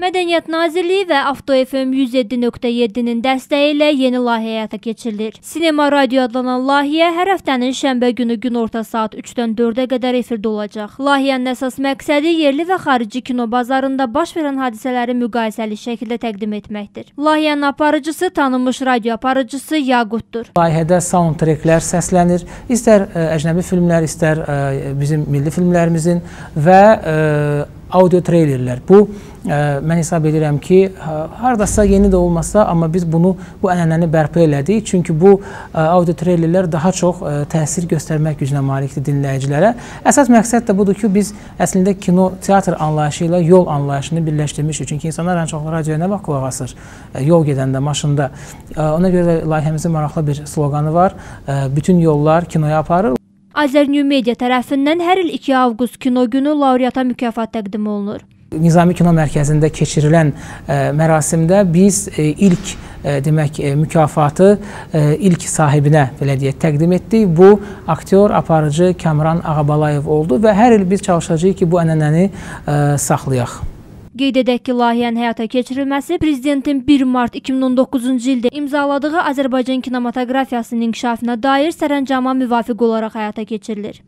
Mədəniyyət Nazirliyi və Avto FM 107.7-nin dəstəyi ilə yeni layihə həyata keçirilir. Sinema Radio adlanan layihə hər həftənin şənbə günü günorta saat 3-dən 4-ə qədər efirdə olacaq. Layihənin əsas məqsədi yerli və xarici kino bazarında baş verən hadisələri müqayisəli şəkildə təqdim etməkdir. Layihənin aparıcısı tanınmış radio aparıcısı Yaqutdur. Layihədə soundtracklər səslənir. İstər ə, əcnəbi filmlər, istər ə, bizim milli filmlərimizin və ə, audio treylerlər. Bu ə, mən hesab edirəm ki, ə, hardasa yeni də olmasa, amma biz bunu bu ənənəni bərpa elədik. Çünki bu ə, audio treylerlər daha çox ə, təsir göstərmək gücünə malikdir dinləyicilərə. Əsas məqsəd də budur ki, biz əslində kino, teatr anlayışı ilə yol anlayışını birləşdirmişik. Çünki insanlar ən çox radioya nə vaxt qulaq asır? Ə, yol gedəndə, maşında. Ə, ona görə də layihəmizin maraqlı bir sloqanı var. Ə, bütün yollar kinoya aparır. Azərnew Media tərəfindən hər il 2 avqust kino günü laureata mükafat təqdim olunur. Nizami Kino Mərkəzində keçirilən ə, mərasimdə biz ə, ilk ə, demək mükafatı ilk sahibinə belə deyək təqdim etdik. Bu aktyor, aparıcı Kamran Ağabalayev oldu və hər il biz çalışacağıq ki, bu ənənəni saxlayaq. Qeyd edək ki, layihənin həyata keçirilməsi prezidentin 1 mart 2019-cu ildə imzaladığı Azərbaycan kinematografiyasının inkişafına dair sərəncama müvafiq olaraq həyata keçirilir.